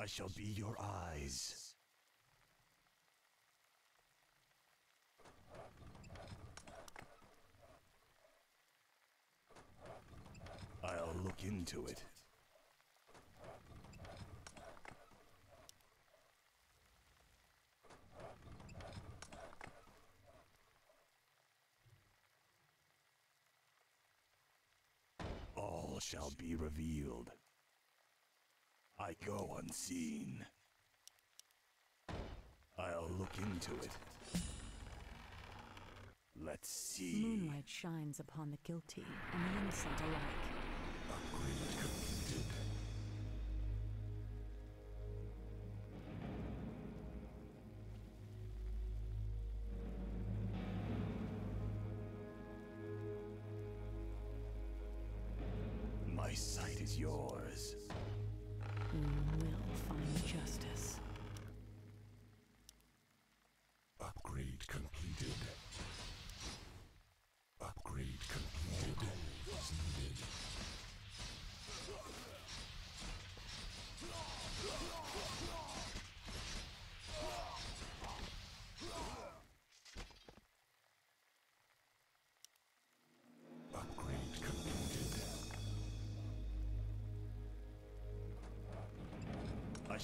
I shall be your eyes. I'll look into it. All shall be revealed. I go unseen. I'll look into it. Let's see. Moonlight shines upon the guilty and the innocent alike.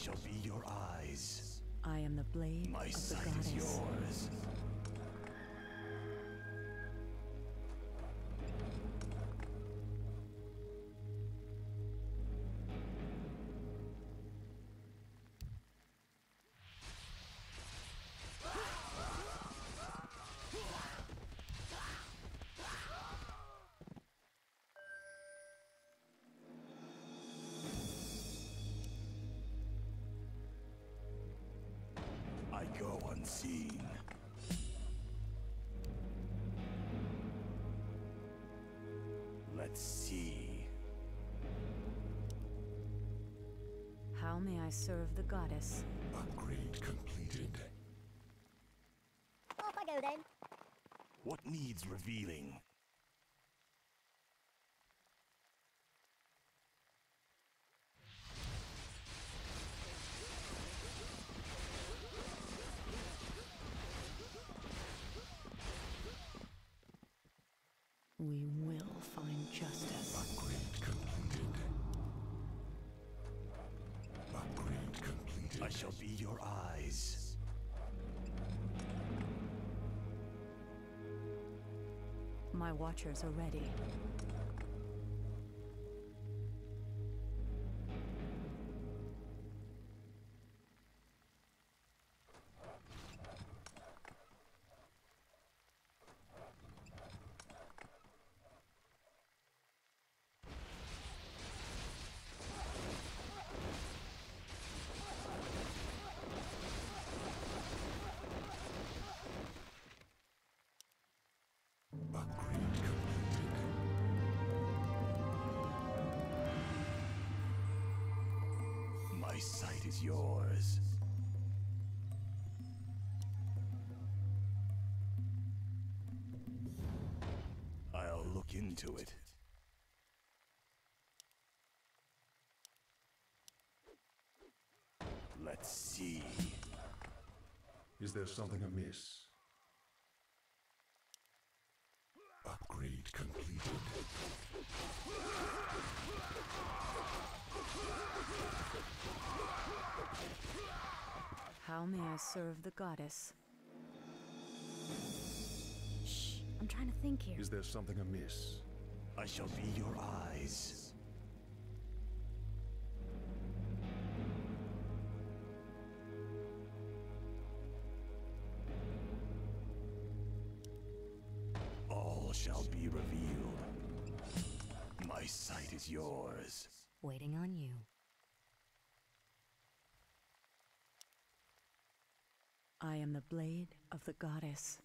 Shall be your eyes. I am the blade My of the sight goddess. is yours. Serve the goddess? Upgrade completed. Off I go then. What needs revealing? My watchers are ready. Is there something amiss? Upgrade completed. How may I serve the goddess? Shh, I'm trying to think here. Is there something amiss? I shall be your eyes. The goddess.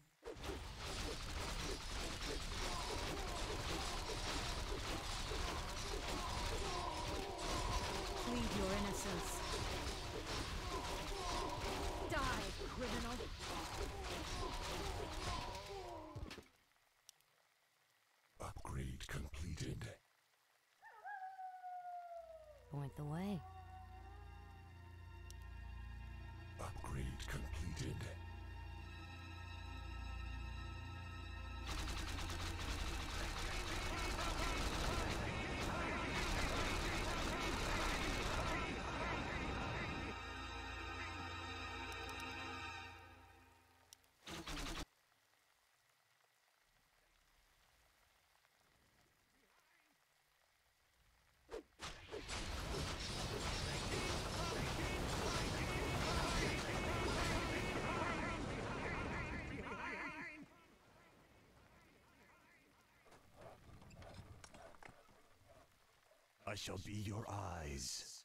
I shall be your eyes.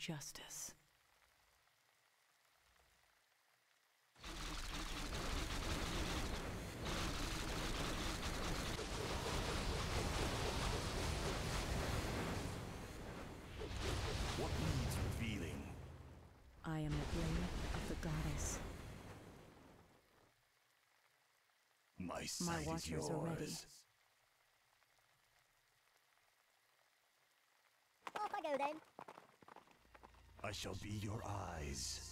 Justice. What needs revealing? I am the blade of the goddess. My sight is watchers are ready. yours. Off I go then. I shall be your eyes.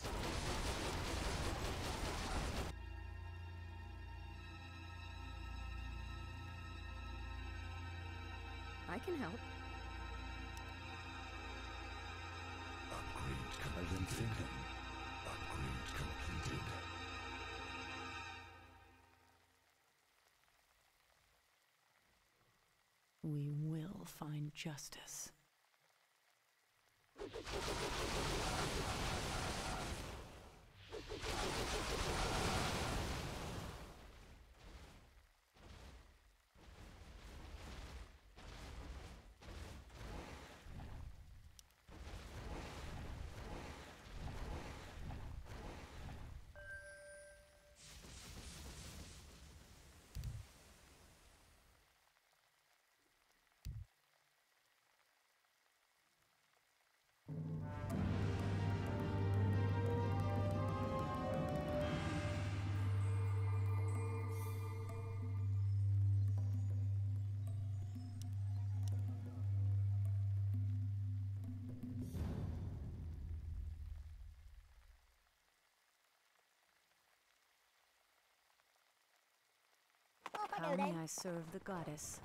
I can help. Upgrade completed. Upgrade completed. We will find justice. How may. I serve the goddess?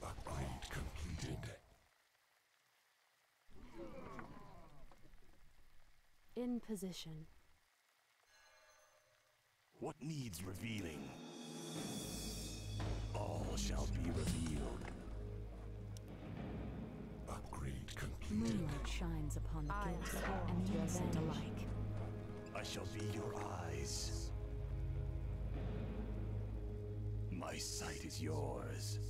Upgrade completed. In position. What needs revealing? All shall be revealed. Upgrade completed. Moonlight shines upon the I am guilty sworn and to the innocent alike. I shall be your eyes. My sight is yours.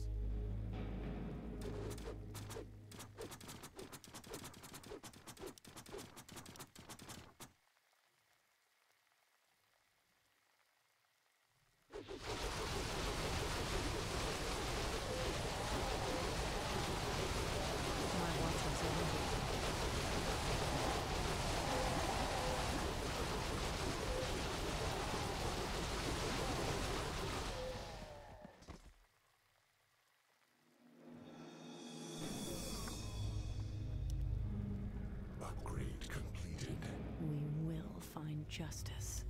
Justice.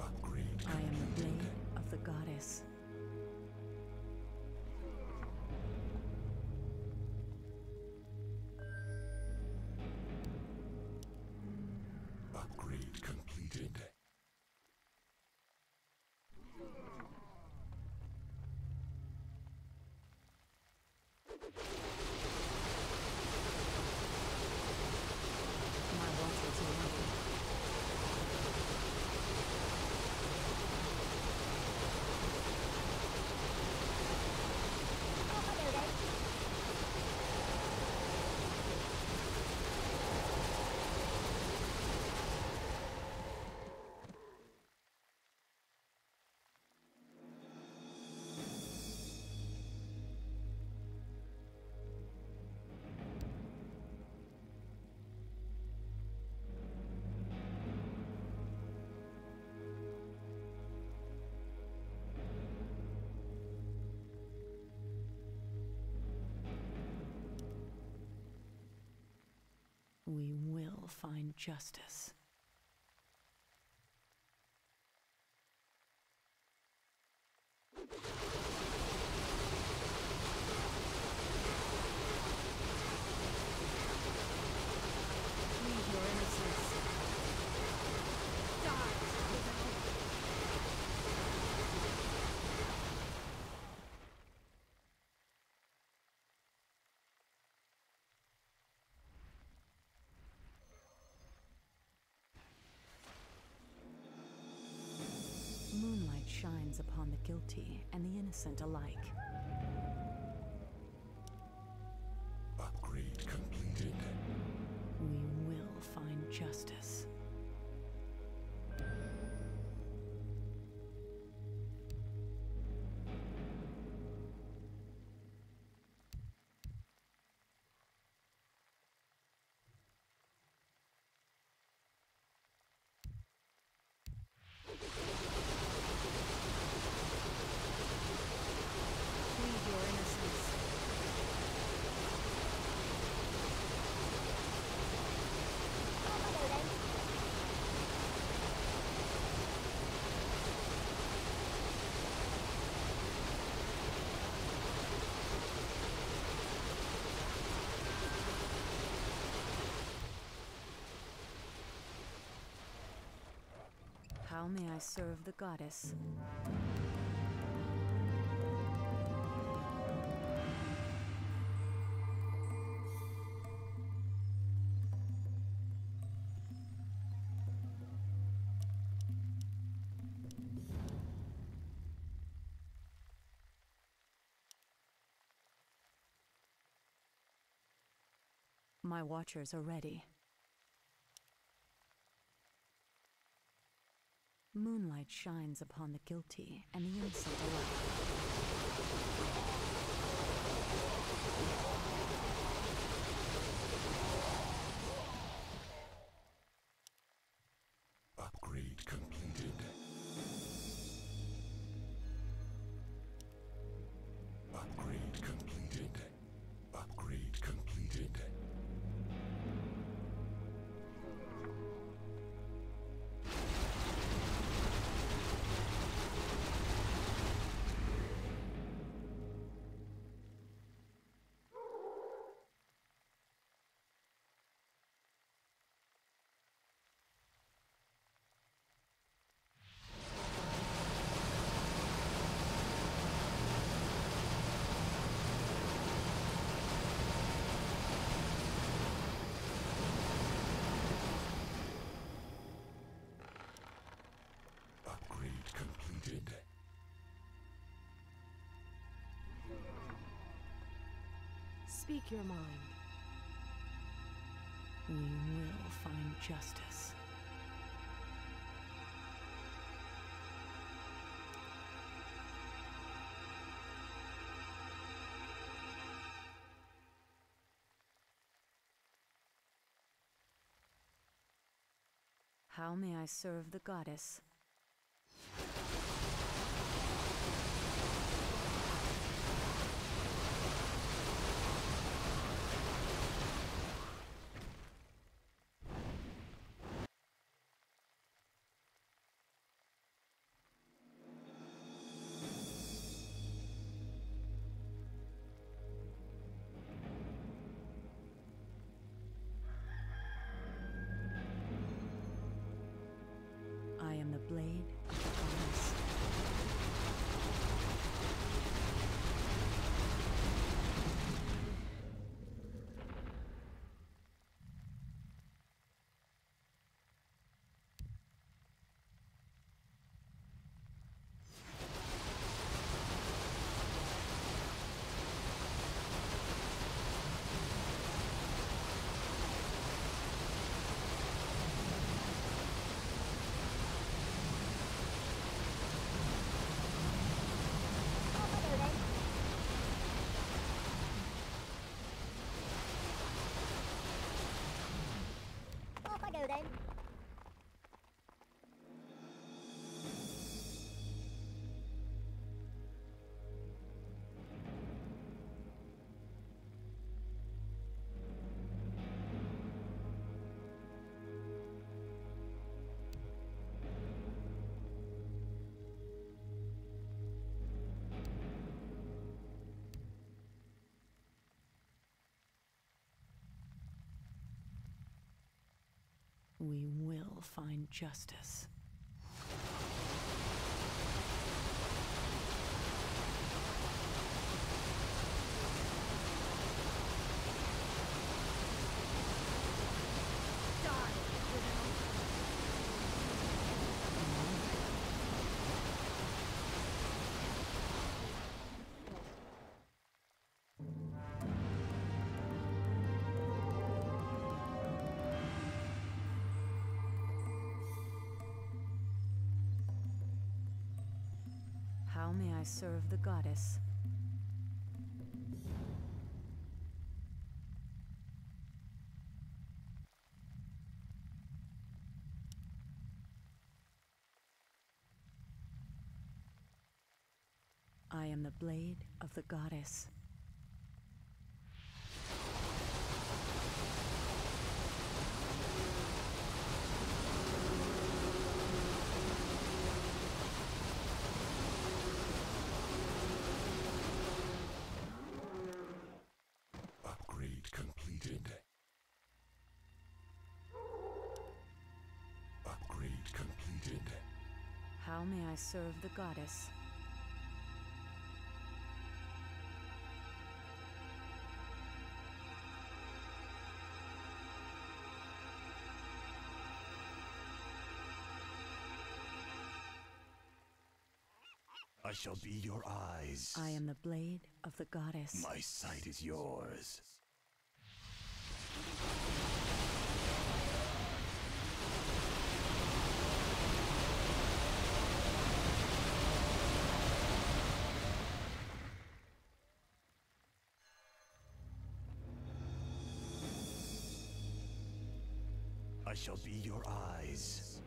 I am the blade of the goddess. We will find justice. Plead your innocence. Moonlight shines upon the guilty and the innocent alike. Upgrade completed. We will find justice. How may I serve the goddess? My watchers are ready. Moonlight shines upon the guilty and the innocent Speak your mind. We will find justice. How may I serve the goddess? We will find justice. Serve the goddess? I am the blade of the goddess. Serve the goddess? I shall be your eyes. I am the blade of the goddess. My sight is yours. Shall be your eyes.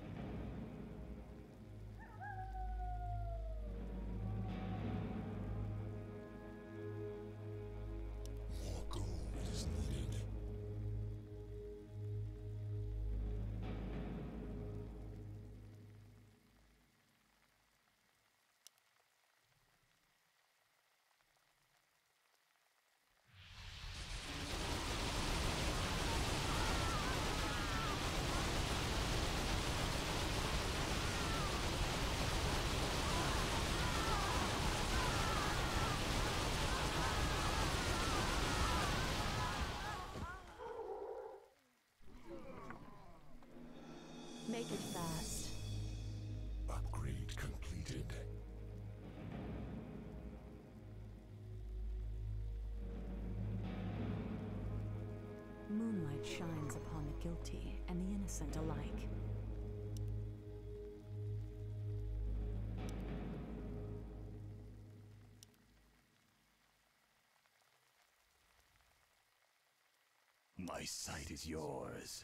Make it fast. Upgrade completed. Moonlight shines upon the guilty and the innocent alike. My sight is yours.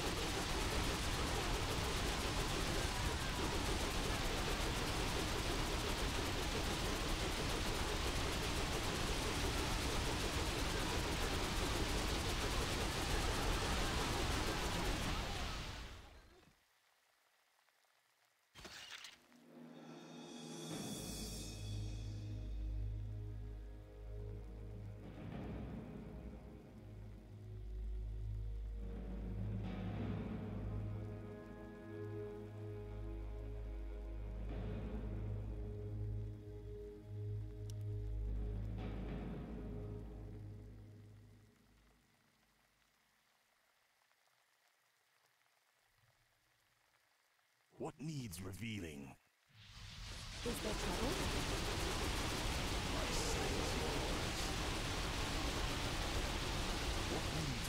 What needs revealing? Is there trouble? My sight is yours. What needs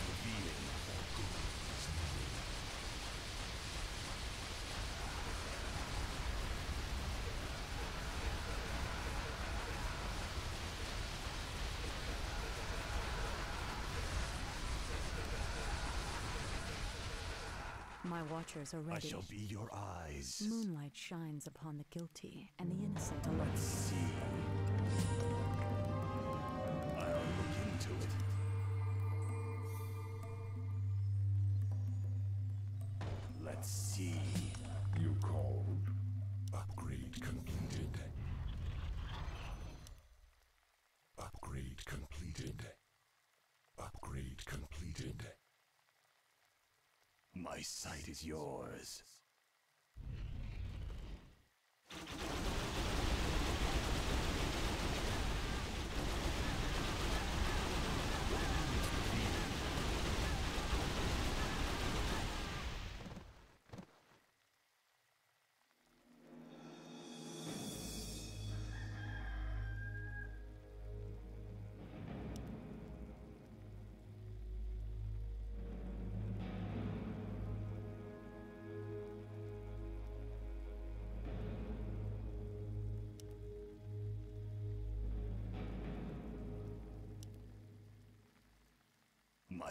My watchers are ready. I shall be your eyes. Moonlight shines upon the guilty and the innocent alike. Let's see. I'll look into it. Let's see. You called. Upgrade completed. Upgrade completed. Upgrade completed. completed. My sight is yours.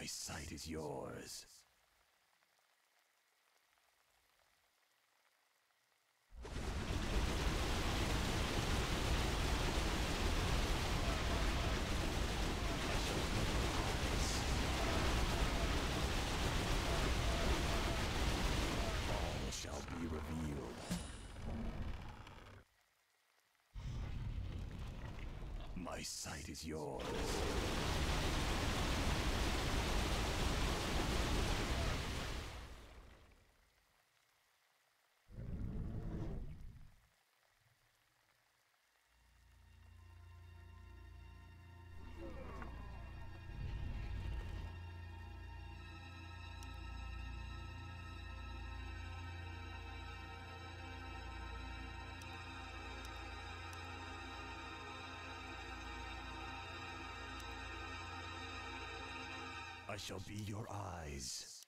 My sight is yours. All shall be revealed. My sight is yours. I shall be your eyes.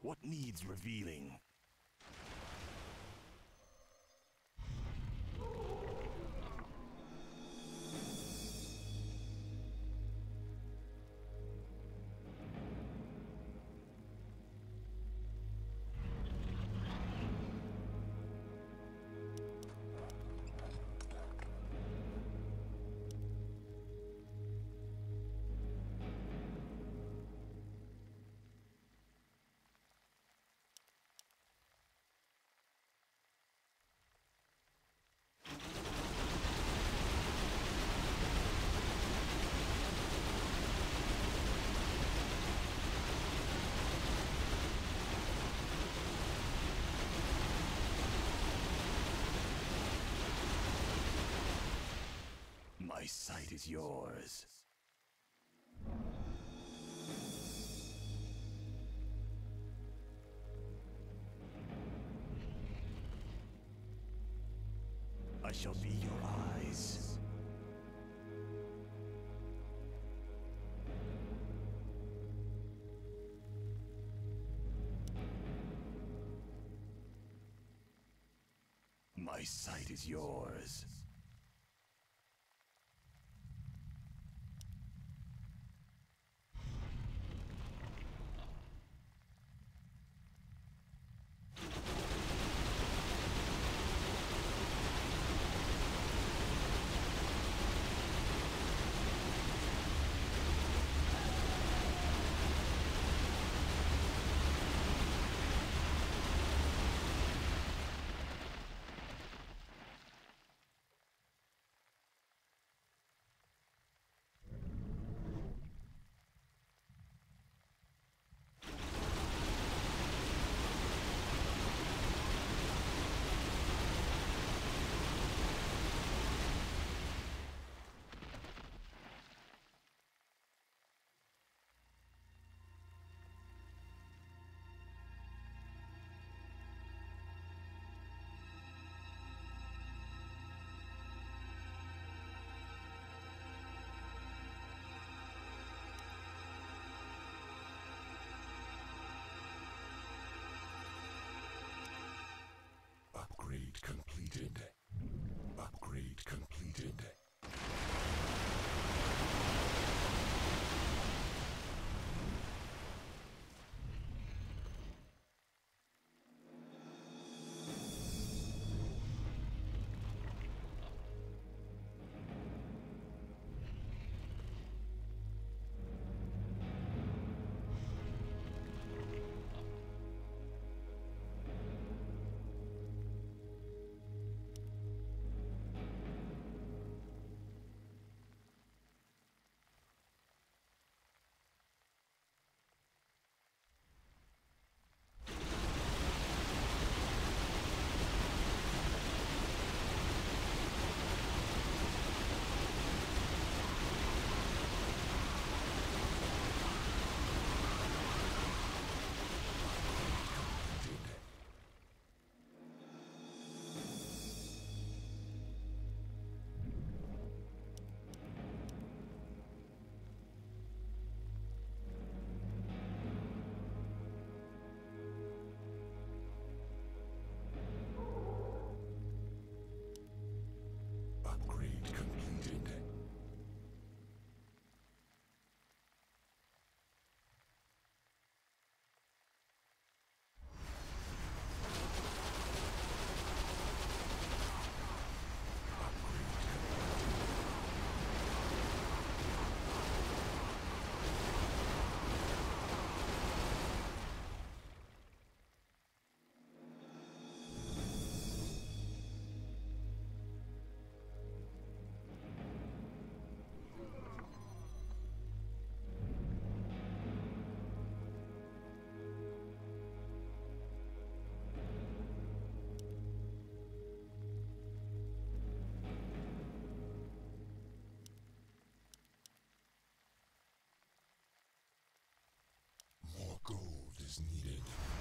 What needs revealing? My sight is yours. I shall be your eyes. My sight is yours. Is needed.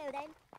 Go then.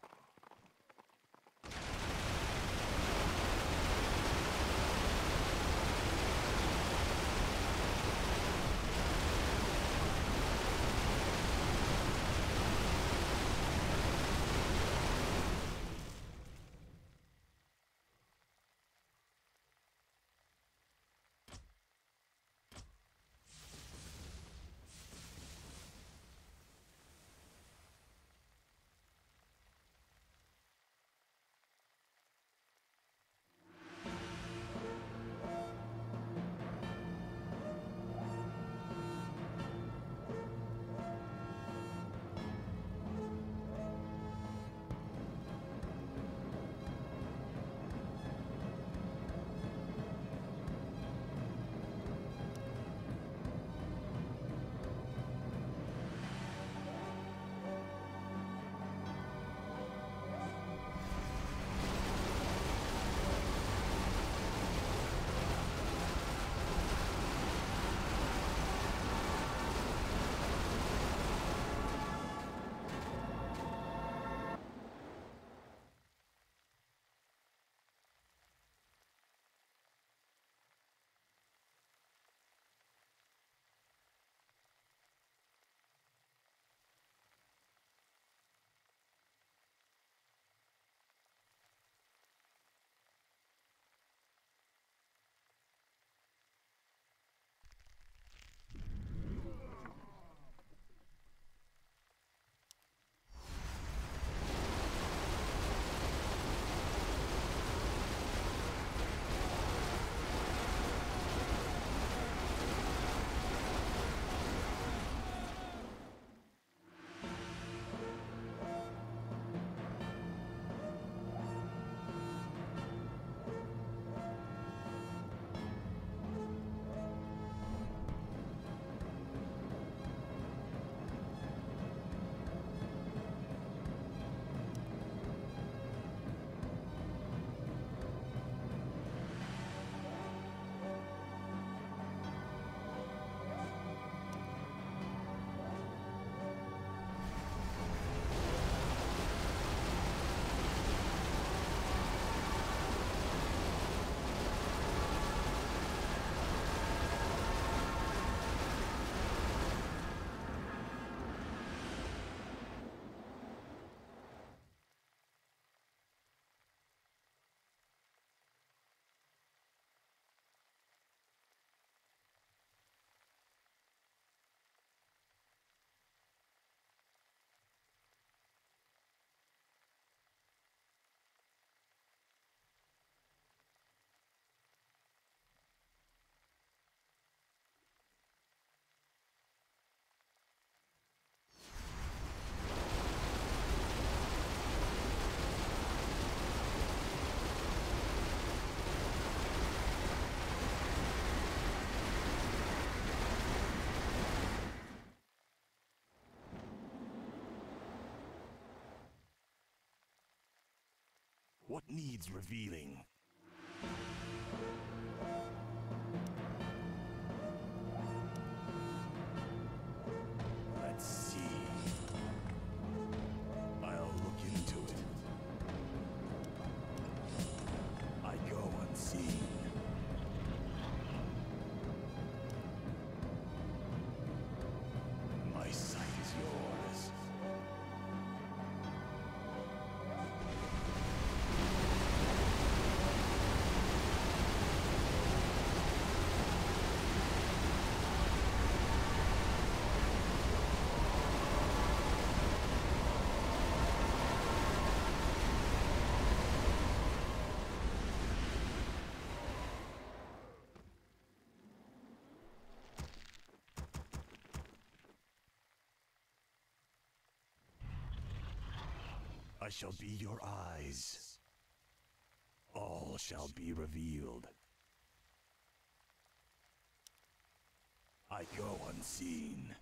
What needs revealing? shall be your eyes. All shall be revealed. I go unseen.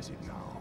is it now?